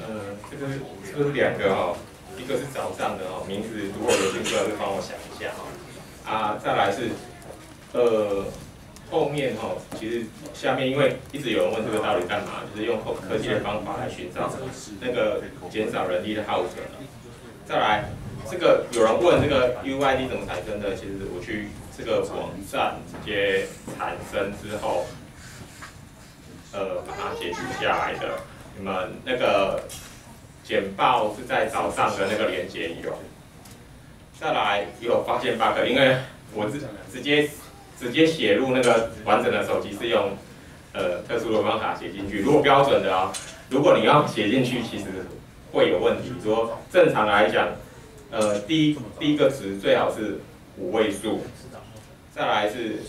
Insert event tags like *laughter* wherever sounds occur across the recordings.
呃，这个这个是两个哈，一个是早上的哈，名字如果有兴趣的就帮我想一下哈。啊，再来是呃后面哈，其实下面因为一直有人问这个到底干嘛，就是用科技的方法来寻找那个减少人力的耗损。再来这个有人问这个 UID 怎么产生的，其实我去这个网站直接产生之后，呃把它截取下来的。你们那个简报是在早上的那个链接有，再来有发现 bug，因为我直直接直接写入那个完整的手机是用呃特殊的方法写进去，如果标准的啊，如果你要写进去，其实会有问题。说正常来讲，呃第一第一个值最好是五位数，再来是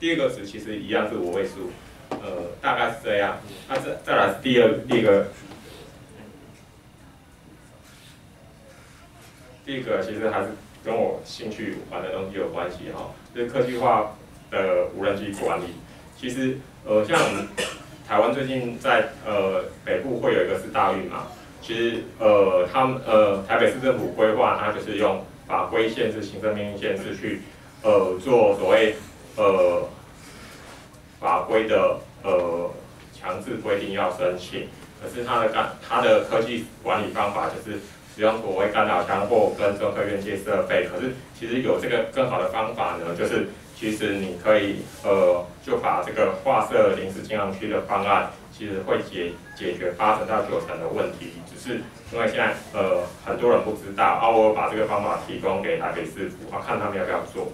第二个值其实一样是五位数。呃，大概是这样。那再再来第二第一个，第一个其实还是跟我兴趣玩的东西有关系哈，就是科技化的无人机管理。其实呃，像台湾最近在呃北部会有一个是大运嘛，其实呃他们呃台北市政府规划，它就是用法规限制、行政命令限制去呃做所谓呃。法规的呃强制规定要申请，可是它的干它的科技管理方法就是使用所谓干扰枪或跟中科院界设备，可是其实有这个更好的方法呢，就是其实你可以呃就把这个划设临时禁航区的方案，其实会解解决八成到九成的问题，只是因为现在呃很多人不知道，啊我把这个方法提供给台北市府，啊看他们要不要做。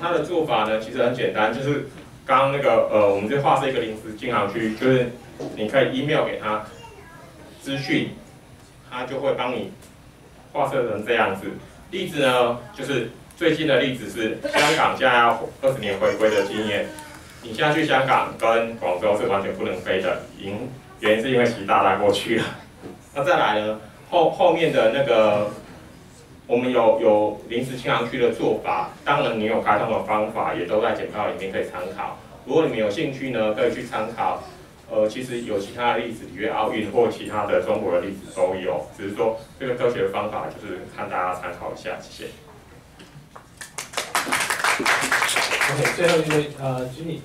他的做法呢其实很简单，就是。刚刚那个呃，我们就画设一个临时禁航区，就是你可以 email 给他资讯，他就会帮你画设成这样子。例子呢，就是最近的例子是 *laughs* 香港现在要二十年回归的经验。你现在去香港跟广州是完全不能飞的，因原因是因为习大大过去了。那再来呢，后后面的那个。我们有有临时清航区的做法，当然你有开通的方法也都在简报里面可以参考。如果你们有兴趣呢，可以去参考。呃，其实有其他的例子，里约奥运或其他的中国的例子都有，只是说这个科学的方法就是看大家参考一下，谢谢。OK，最后一位呃，Jimmy。